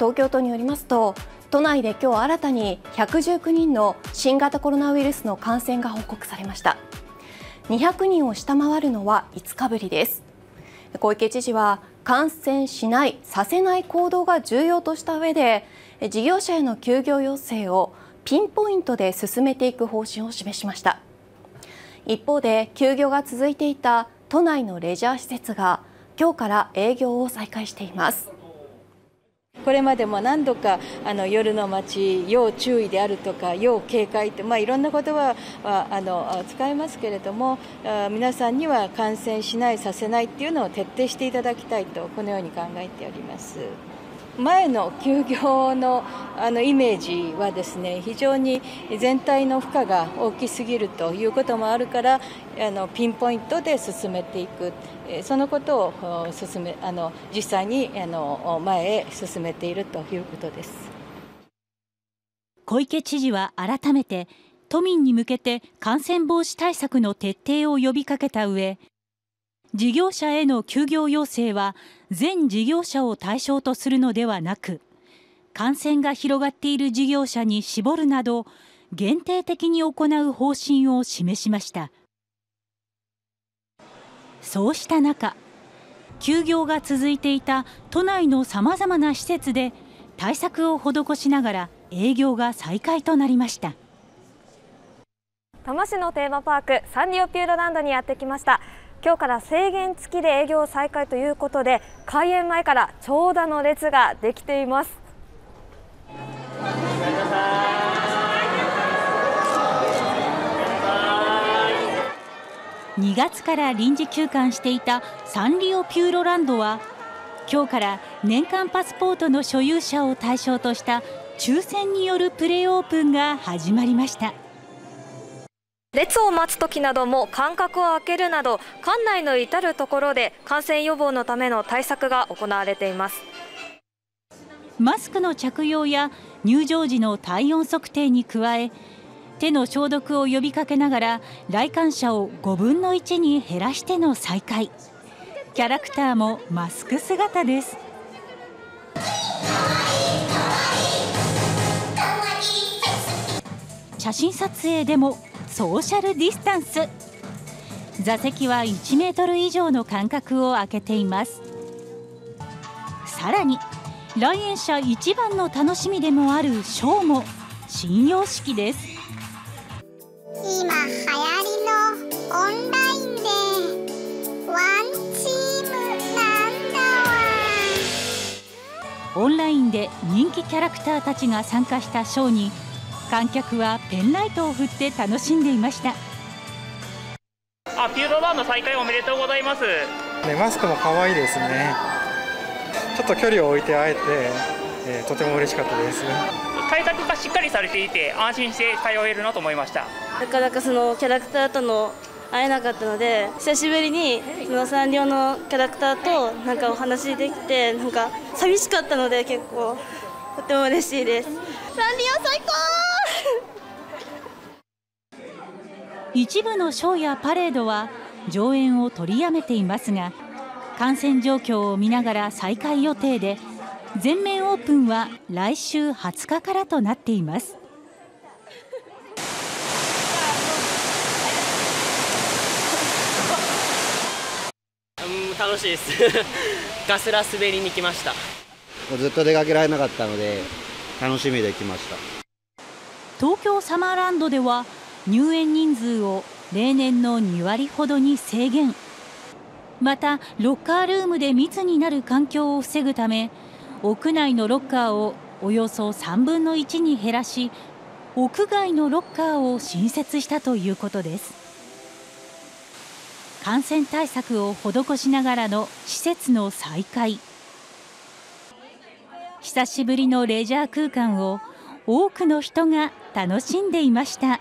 東京都によりますと都内で今日新たに119人の新型コロナウイルスの感染が報告されました。200人を下回るのは5日ぶりです。小池知事は感染しないさせない行動が重要とした上で事業者への休業要請をピンポイントで進めていく方針を示しました。一方で休業が続いていた都内のレジャー施設が今日から営業を再開しています。これまでも何度かあの夜の街、要注意であるとか、要警戒って、まあ、いろんな言葉はあの使いますけれども、皆さんには感染しない、させないっていうのを徹底していただきたいと、このように考えております。前の休業のあのイメージはですね非常に全体の負荷が大きすぎるということもあるからあのピンポイントで進めていく。そのことを進めあの実際にあの前へ進めているということです。小池知事は改めて都民に向けて感染防止対策の徹底を呼びかけた上事業者への休業要請は全事業者を対象とするのではなく感染が広がっている事業者に絞るなど限定的に行う方針を示しました。そうした中休業が続いていた都内のさまざまな施設で対策を施しながら営業が再開となりました。多摩市のテーマパークサンリオピューロランドにやってきました。今日から制限付きで営業再開ということで開園前から長蛇の列ができています2月から臨時休館していたサンリオピューロランドは今日から年間パスポートの所有者を対象とした抽選によるプレーオープンが始まりました。列を待つ時なども間隔を空けるなど館内の至る所で感染予防のための対策が行われています。マスクの着用や入場時の体温測定に加え手の消毒を呼びかけながら来館者を5分の1に減らしての再開。キャラクターもマスク姿です。写真撮影でもソーシャルディスタンス。座席は1メートル以上の間隔を空けています。さらに来園者一番の楽しみでもあるショーも新様式です。今流行りのオンラインでワンチームなんだわ。オンラインで人気キャラクターたちが参加したショーに観客はペンライトを振って楽しんでいました。あピューロランド再開おめでとうございます。ねマスクも可愛いですね。ちょっと距離を置いてあえて、えー、とても嬉しかったです。対策がしっかりされていて安心して通えるなと思いました。なかなかそのキャラクターとの会えなかったので久しぶりにそのサンリオのキャラクターとなんかお話できてなんか寂しかったので結構とても嬉しいです。サンリオ最高。一部のショーやパレードは上演を取りやめていますが感染状況を見ながら再開予定で全面オープンは来週20日からとなっています。楽しいです。ガスラ滑りに来ましたずっと出かけられなかったので楽しみで来ました。東京サマーランドでは入園人数を例年の2割ほどに制限。またロッカールームで密になる環境を防ぐため屋内のロッカーをおよそ3分の1に減らし屋外のロッカーを新設したということです。感染対策を施しながらの施設の再開。久しぶりのレジャー空間を多くの人が楽しんでいました。